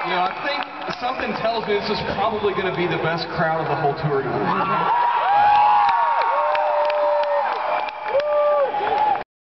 You know, I think something tells me this is probably going to be the best crowd of the whole tour.